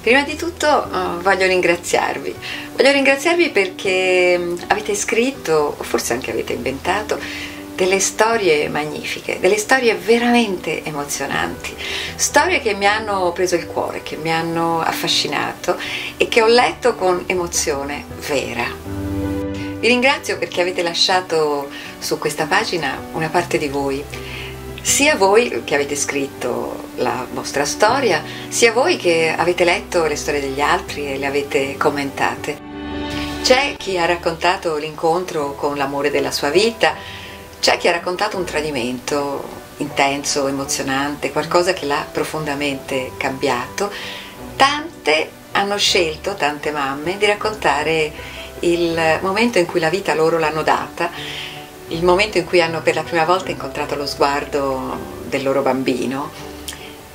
Prima di tutto uh, voglio ringraziarvi, voglio ringraziarvi perché mm, avete scritto, o forse anche avete inventato, delle storie magnifiche, delle storie veramente emozionanti, storie che mi hanno preso il cuore, che mi hanno affascinato e che ho letto con emozione vera. Vi ringrazio perché avete lasciato su questa pagina una parte di voi sia voi che avete scritto la vostra storia, sia voi che avete letto le storie degli altri e le avete commentate. C'è chi ha raccontato l'incontro con l'amore della sua vita, c'è chi ha raccontato un tradimento intenso, emozionante, qualcosa che l'ha profondamente cambiato. Tante hanno scelto, tante mamme, di raccontare il momento in cui la vita loro l'hanno data il momento in cui hanno per la prima volta incontrato lo sguardo del loro bambino,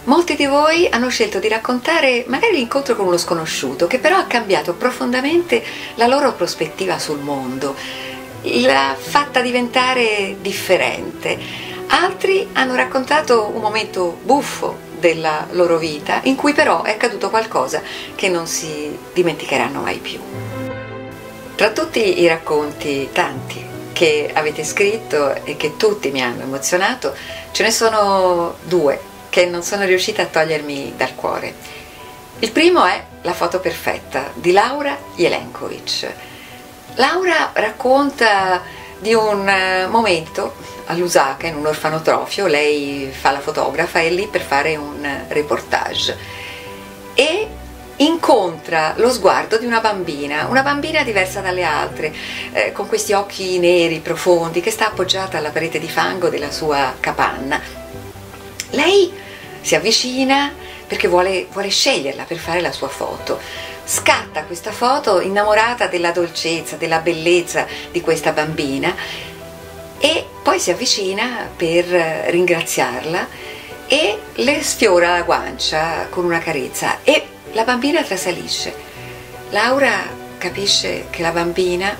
molti di voi hanno scelto di raccontare magari l'incontro con uno sconosciuto che però ha cambiato profondamente la loro prospettiva sul mondo, l'ha fatta diventare differente. Altri hanno raccontato un momento buffo della loro vita in cui però è accaduto qualcosa che non si dimenticheranno mai più. Tra tutti i racconti, tanti, che avete scritto e che tutti mi hanno emozionato, ce ne sono due che non sono riuscita a togliermi dal cuore. Il primo è La foto perfetta di Laura Jelenkovic. Laura racconta di un eh, momento a Lusaka in un orfanotrofio, lei fa la fotografa, è lì per fare un reportage e incontra lo sguardo di una bambina, una bambina diversa dalle altre, eh, con questi occhi neri profondi, che sta appoggiata alla parete di fango della sua capanna. Lei si avvicina perché vuole, vuole sceglierla per fare la sua foto. Scatta questa foto innamorata della dolcezza, della bellezza di questa bambina e poi si avvicina per ringraziarla e le sfiora la guancia con una carezza e la bambina trasalisce. Laura capisce che la bambina,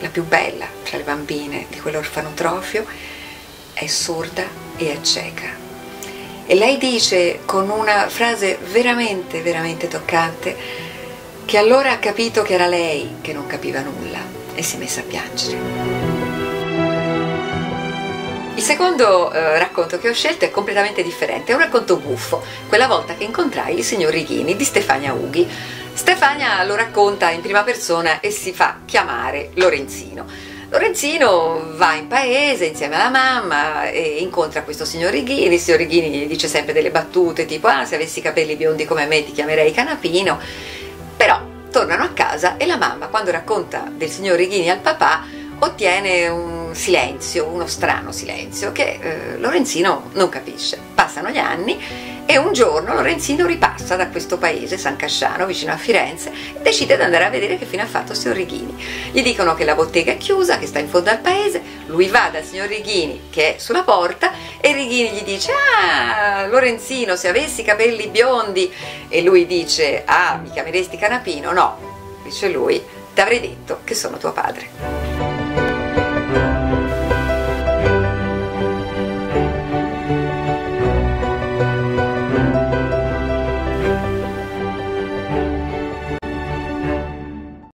la più bella tra le bambine di quell'orfanotrofio, è sorda e è cieca. E lei dice con una frase veramente, veramente toccante che allora ha capito che era lei che non capiva nulla e si è messa a piangere. Secondo eh, racconto che ho scelto è completamente differente, è un racconto buffo, quella volta che incontrai il signor Righini di Stefania Ughi. Stefania lo racconta in prima persona e si fa chiamare Lorenzino. Lorenzino va in paese insieme alla mamma e incontra questo signor Righini, il signor Righini gli dice sempre delle battute tipo ah se avessi i capelli biondi come me ti chiamerei Canapino, però tornano a casa e la mamma quando racconta del signor Righini al papà ottiene un silenzio, uno strano silenzio che eh, Lorenzino non capisce. Passano gli anni e un giorno Lorenzino ripassa da questo paese, San Casciano, vicino a Firenze, e decide di andare a vedere che fine ha fatto signor Righini. Gli dicono che la bottega è chiusa, che sta in fondo al paese, lui va dal signor Righini che è sulla porta e Righini gli dice ah Lorenzino se avessi i capelli biondi e lui dice ah mi chiameresti Canapino? No, dice lui, ti avrei detto che sono tuo padre.